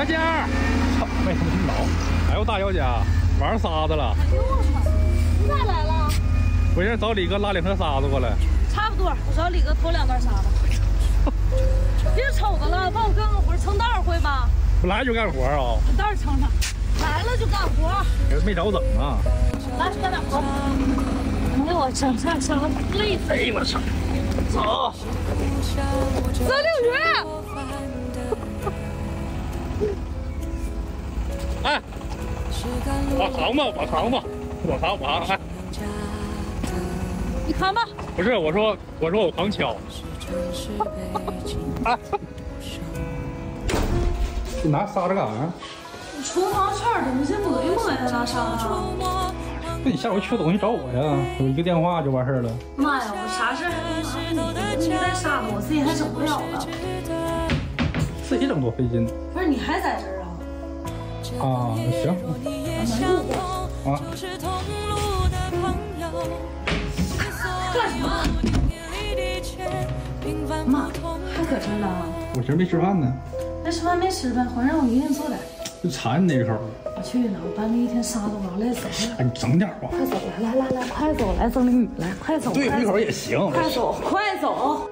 小姐儿，操，没他妈听着。哎呦，大小姐，玩沙子了。哎呦我操！你咋来了？我先找李哥拉两盒沙子过来。差不多，我找李哥偷两袋沙子。别瞅着了，帮我干个活，撑道会吧？不来就干活啊？把袋儿称上。来了就干活。没找整啊？来干点活。哎呦我整上整了，累死！哎呦我操！走。三六鱼。哎，我扛吧，我扛吧，我扛，我扛，哎。你扛吧。不是，我说，我说我扛敲。哎！你拿沙子干啥？厨房缺点东西，抹一摸呀，拿沙子。那你下回缺东西找我呀，有一个电话就完事儿了。妈呀，我啥事儿还能麻烦你？你再沙子，我自己还整不了了。自己整多费劲。不是，你还在这儿啊？啊，行。啊。干什么？妈，还搁这儿呢？我今儿没吃饭呢。没吃饭没吃呗，回让我一个人做点。就馋你那口。我去呢，我搬了一天沙子，我累死了。哎，你整点吧。快走，来来来来，快走，来，曾丽女，来，快走。对，一口也行。快走，快走。